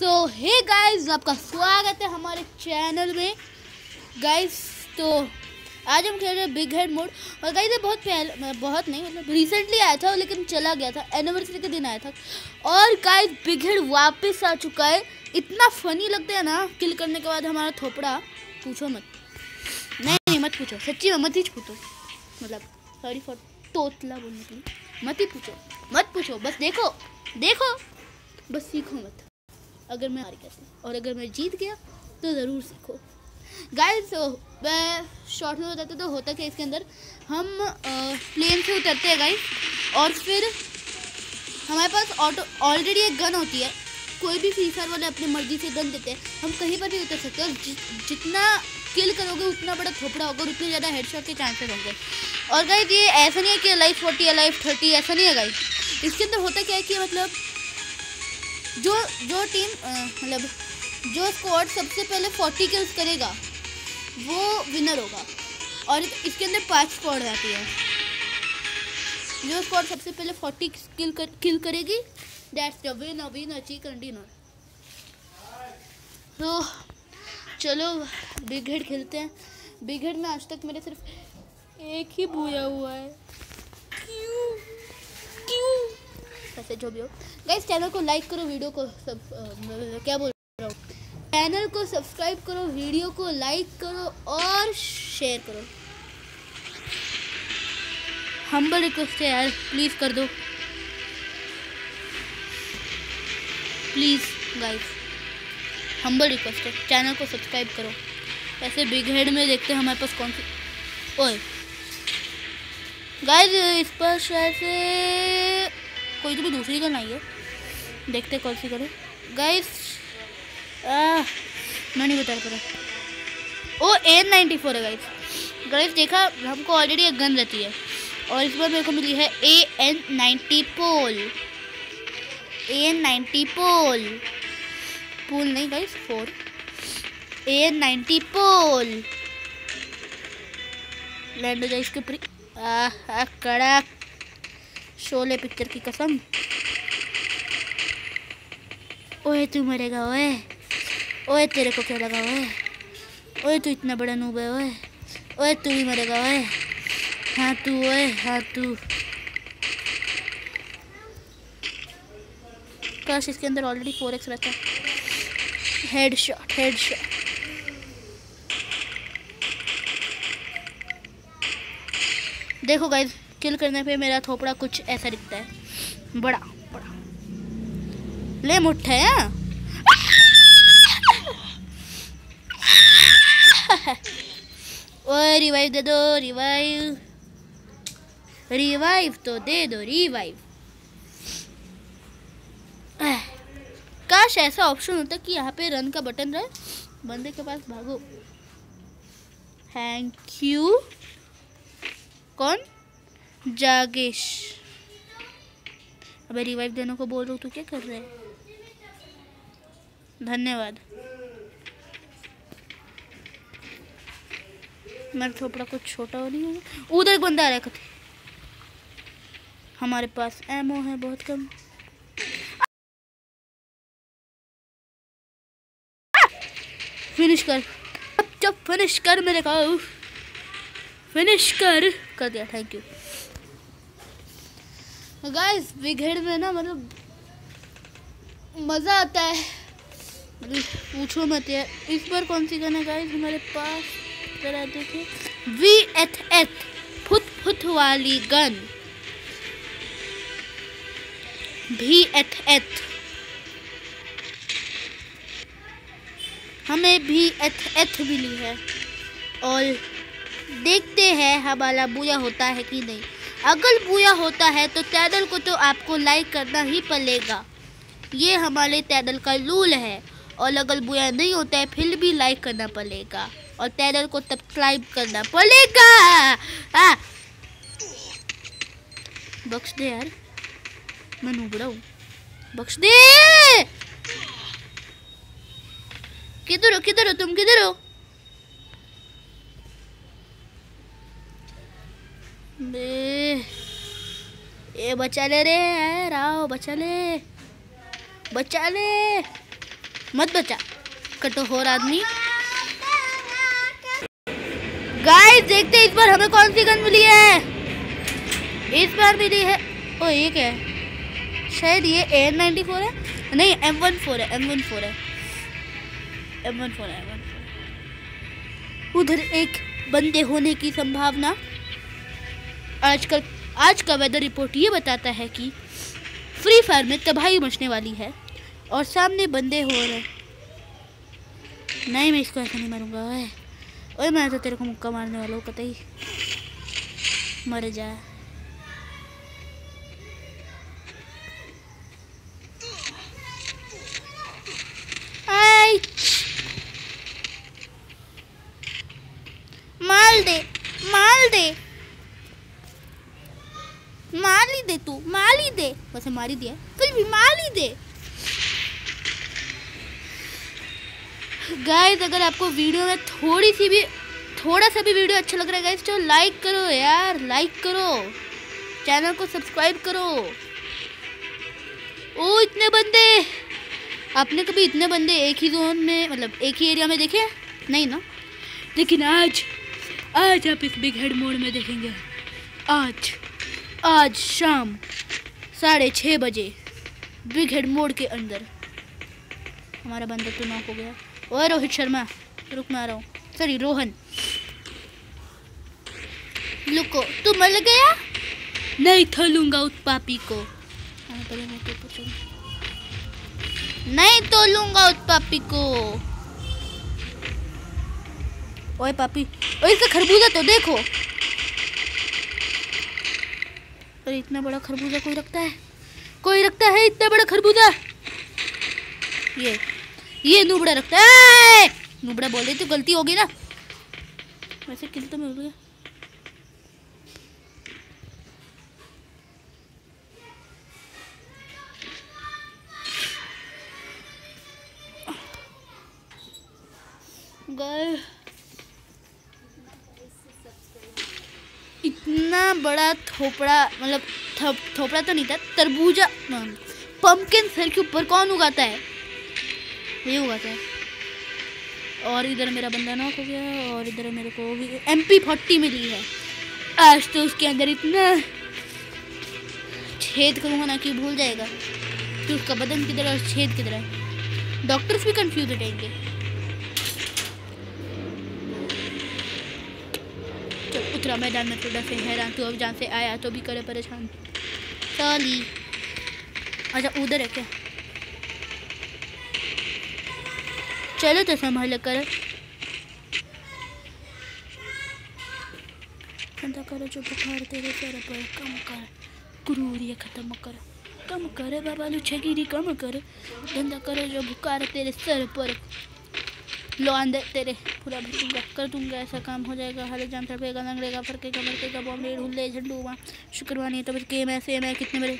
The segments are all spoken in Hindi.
सो हे गाइस आपका स्वागत है हमारे चैनल में। गाइस तो आज हम खेल रहे हैं बिग हेड मोड और गाइस ये बहुत पहले बहुत नहीं मतलब रिसेंटली आया था, लेकिन चला गया था। एनिवर्सरी के दिन आया था। और गाइस बिग हेड वापस आ चुका है। इतना फनी लगता है ना किल करने के बाद हमारा थोपड़ा। पूछो मत। नहीं नहीं, मत पूछो। सच्ची में मत ही पूछो। मतलब सॉरी फॉर तोतला बोलने के लिए। मत ही पूछो। मत पूछो। बस देखो। देखो। बस सीखो मत। अगर मैं हार गया और अगर मैं जीत गया तो ज़रूर सीखो। गाइस मैं शॉर्ट में बताते तो होता क्या इसके अंदर? हम प्लेन से उतरते हैं गाइस और फिर हमारे पास ऑटो ऑलरेडी एक गन होती है। कोई भी फ्री फायर वाले अपनी मर्ज़ी से गन देते हैं। हम कहीं पर भी उतर सकते हैं और जि, जितना किल करोगे उतना बड़ा थोपड़ा होगा और उतने ज़्यादा हेडशॉट के चांसेस होंगे। और गाइस ये ऐसा नहीं है कि लाइफ फोर्टी या लाइफ थर्टी ऐसा नहीं है गाइस इसके अंदर होता क्या है कि मतलब जो जो टीम मतलब जो स्क्वाड सबसे पहले फोर्टी किल्स करेगा वो विनर होगा। और इसके अंदर पाँच स्क्वाड आती है। जो स्क्वाड सबसे पहले फोर्टी किल कर, किल करेगी that's the winner winner chicken dinner तो चलो बिग हेड खेलते हैं। बिग हेड में आज तक मेरे सिर्फ़ एक ही बुया हुआ है क्यों क्यों वैसे जो भी हो। गाइस चैनल को लाइक करो वीडियो को सब आ, क्या बोल रहा हूँ? चैनल को सब्सक्राइब करो वीडियो को लाइक करो और शेयर करो। हम्बल रिक्वेस्ट है यार प्लीज़ कर दो। प्लीज़ गाइस हम्बल रिक्वेस्ट है। चैनल को सब्सक्राइब करो। ऐसे बिग हेड में देखते हैं हमारे पास कौन सी ओए। गाइस इस पर शायद से कोई तो भी दूसरी गन आई है। देखते कौन सी करें। गाइस मैं नहीं बता पा ओ एन नाइन्टी फोर है गाइस गाइस देखा, हमको ऑलरेडी एक गन रहती है। और इस बार मेरे को मिली है A N ninety pole A N ninety pole pole नहीं guys four A N ninety pole land हो जाए इसके ऊपर आ कड़क। शोले पिक्चर की कसम। ओए, तू मरेगा, ओए। ओए, तेरे को क्या लगा, ओए। ओए, तू इतना बड़ा नूब है, ओए। ओए, तू भी मरेगा, ओए। हाँ तू, ओए हाँ तू। काश इसके अंदर ऑलरेडी फोर एक्स रहता। हेड शॉट हेड शॉट देखो गाइज़ किल करने पे मेरा थोपड़ा कुछ ऐसा दिखता है। बड़ा बड़ा। ले मुट्ठे हैं रिवाइव दे दो रिवाइव रिवाइव तो दे दो रिवाइव काश ऐसा ऑप्शन होता कि यहाँ पे रन का बटन रहे। बंदे के पास भागो। थैंक यू कौन? जागेश। अबे रिवाइव देने को बोल रहा हूँ, तू क्या कर रहा है? धन्यवाद। मेरा थोपड़ा कुछ छोटा हो नहीं है उधर एक बंदा आ रहा है हमारे पास एमओ है बहुत कम। फिनिश कर। अब जब फिनिश कर मेरे का फिनिश कर। कर दिया थैंक यू गाइस बिगेड़ में ना मतलब मज़ा आता है। पूछो मत यार, इस बार कौन सी गन गाइस हमारे पास? जरा देखिए। वी एथ एथ फुट फुट वाली गन। भी एथ एथ हमें भी एथ एथ मिली है। और देखते हैं हमारा बुया होता है कि नहीं। अगर बुया होता है तो चैनल को तो आपको लाइक करना ही पड़ेगा। ये हमारे चैनल का रूल है और अगर बुया नहीं होता है, फिर भी लाइक करना पड़ेगा और चैनल को सब्सक्राइब करना पड़ेगा। बख्श दे यार। मैं नूबड़ा हूँ। बख्श दे! किधर हो किधर हो तुम, किधर हो? ये बचा ले रे राव बचा ले। बचा ले। मत बचा कटोर आदमी। गाइस देखते इस बार हमें कौन सी गन मिली है। इस बार मिली है, ओ, ये क्या है? शायद ये एन नाइन्टी फोर है? नहीं एम वन फोर है एम वन फोर है। एम वन फोर है एम वन फोर उधर एक बंदे होने की संभावना। आजकल, आज का वेदर रिपोर्ट ये बताता है कि फ्री फायर में तबाही मचने वाली है और सामने बंदे हो रहे नहीं, मैं इसको ऐसा नहीं मारूँगा। ओए मैं तो तेरे को मुक्का मारने वाला हूँ कतई मर जा। ही दे वैसे मार ही दिया। फिर भी मार ही दे। गाइस अगर आपको वीडियो में थोड़ी सी भी थोड़ा सा भी वीडियो अच्छा लग रहा है गाइस तो लाइक करो यार। लाइक करो। चैनल को सब्सक्राइब करो। ओ, इतने बंदे। आपने कभी इतने बंदे एक ही जोन में मतलब एक ही एरिया में देखे? नहीं ना? लेकिन आज आज आप इस बिग हेड मोड में देखेंगे। आज आज शाम साढ़े छः बजे बिग हेड मोड के अंदर। हमारा बंदा तो नॉक हो गया। ओए रोहित शर्मा, रुक मैं आ रहा हूँ। सॉरी रोहन। लुको, तू मर गया? नहीं थोलूँगा उस पापी को। तो नहीं तो लूँगा उस पापी को। ओए पापी, ओए इसका खरबूजा तो देखो। अरे, इतना बड़ा खरबूजा कोई रखता है? कोई रखता है? इतना बड़ा खरबूजा? ये ये नुबड़ा रखता है। नुबड़ा बोल तो गलती होगी ना। वैसे किल तो मिल गया। गए। इतना बड़ा थोपड़ा मतलब थोपड़ा तो नहीं था, तरबूजा पंपकिन सर के ऊपर कौन उगाता है? ये उगाता है। और इधर मेरा बंदा नॉक हो गया, और इधर मेरे को भी एम पी फोर्टी मिली है। आज तो उसके अंदर इतना छेद करूँगा ना कि भूल जाएगा। कि उसका बदन किधर है और छेद किधर है? डॉक्टर्स भी कंफ्यूज हो जाएँगे उतरा मैदान में थोड़ा से हैरान तू अब जहाँ से आया तो भी करे परेशान साली। अच्छा उधर है क्या? चलो तो संभाल कर। ठंडा करो, जो बुखार तेरे सर पर, कम कर। गुरूर ये खत्म कर। कम कर बाबा लुछगिरी कम कर। धंधा करो, जो बुखार तेरे सर पर। लो अंदर तेरे पूरा भर दूँगा कर दूँगा, ऐसा काम हो जाएगा। हर जाम तड़पेगा, लंगड़ेगा फरकेगा मरकेगा बॉम्बे ढूंढे झंडू वहाँ शुक्रवानी तो बस गेम ऐसे है कितने बड़े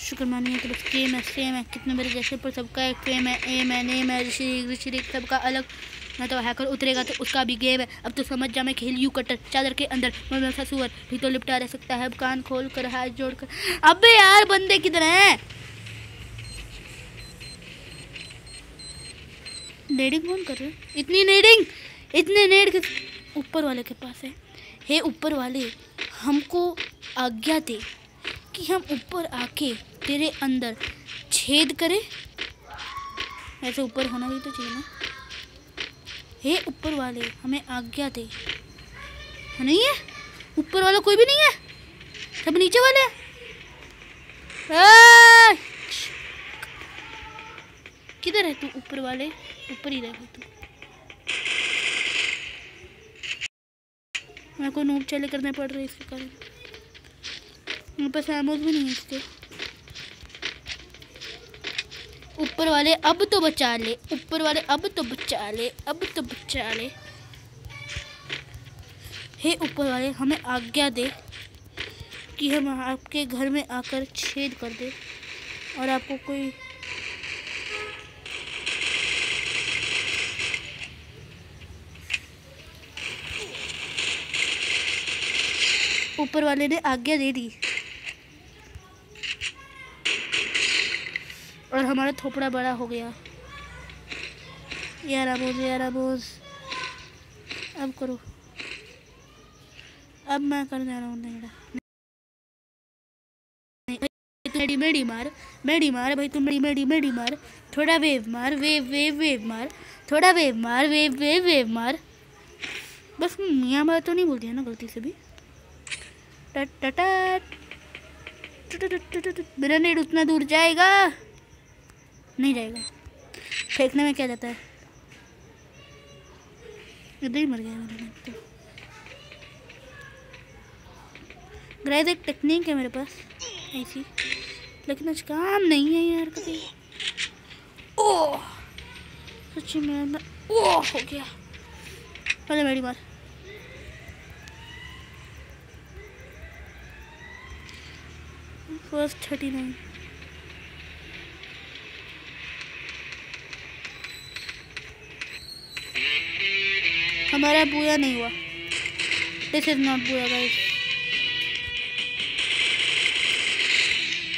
शुक्र मानिए तो बस गेम है सेम है कितने मेरे जैसे पर सबका एक फेम है। एम है नेम है ऋषि ऋषि सबका अलग। मैं तो हैकर उतरेगा तो उसका भी गेम है। अब तो समझ जा, मैं खेल यू कटर, चादर के अंदर, मैं ससुर भी तो लिपटा रह सकता है, अब कान खोल कर हाथ जोड़ कर अबे यार, बंदे किधर हैं? नेडिंग कौन कर रहे इतनी नेडिंग, इतने नेड के ऊपर वाले के पास है। हे ऊपर वाले, हमको आज्ञा दे कि हम ऊपर आके तेरे अंदर छेद करें। ऐसे ऊपर होना भी तो चाहिए ना। हे ऊपर वाले, हमें आज्ञा दे। नहीं है? ऊपर वाला कोई भी नहीं है? सब नीचे वाले किधर है तू ऊपर वाले? ऊपर ही रह तू। मेरे को नोट चले करने पड़ रहे इसके कारण। मेरे पास एमोज भी नहीं है इसके। ऊपर वाले अब तो बचा ले, ऊपर वाले अब तो बचा ले, अब तो बचा ले। हे ऊपर वाले, हमें आज्ञा दे कि हम आपके घर में आकर छेद कर दे और आपको कोई ऊपर वाले ने आज्ञा दे दी। और हमारा थोपड़ा बड़ा हो गया। यार बोझ यार बोझ अब करो। अब मैं कर जा रहा हूँ नेड़ा मेडी मेडी मार मेडी मार भाई तुम मेडी मेडी मेडी मार। थोड़ा वेव मार, वेव वेव वेव मार। थोड़ा वेव मार, वेव वेव वेव मार। बस मियाँ बात तो नहीं बोलती है ना गलती से भी? मेरा नेट उतना दूर जाएगा नहीं जाएगा फेंकने में क्या जाता है इधर ही मर गया मेरा नेट तो ग्राइज एक टेक्निक है मेरे पास ऐसी लेकिन आज काम नहीं है यार कभी ओह सच्ची में ओह हो गया पहले मेरी बार थर्टी नाइन हमारा बुया नहीं हुआ। This is not booyah guys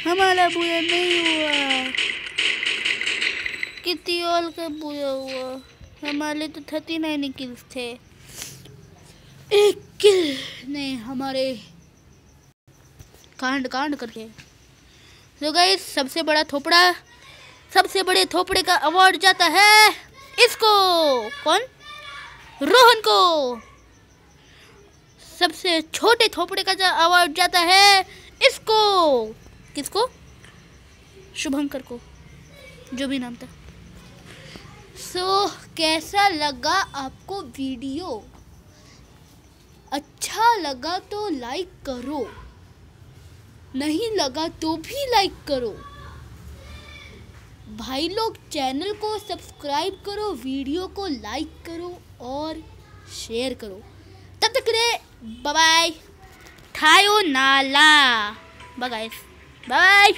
हमारा बुया नहीं हुआ। कितनी और का बुया हुआ। हमारे तो थर्टी नाइन किल्स थे। एक किल नहीं हमारे कांड कांड करके तो गाइस सबसे बड़ा थोपड़ा सबसे बड़े थोपड़े का अवार्ड जाता है इसको। कौन? रोहन को। सबसे छोटे थोपड़े का अवार्ड जाता है इसको। किसको? शुभंकर को जो भी नाम था। सो so, कैसा लगा आपको वीडियो अच्छा लगा तो लाइक करो। नहीं लगा तो भी लाइक करो। भाई लोग चैनल को सब्सक्राइब करो वीडियो को लाइक करो और शेयर करो। तब तक रे बाय थायो नाला। Bye bye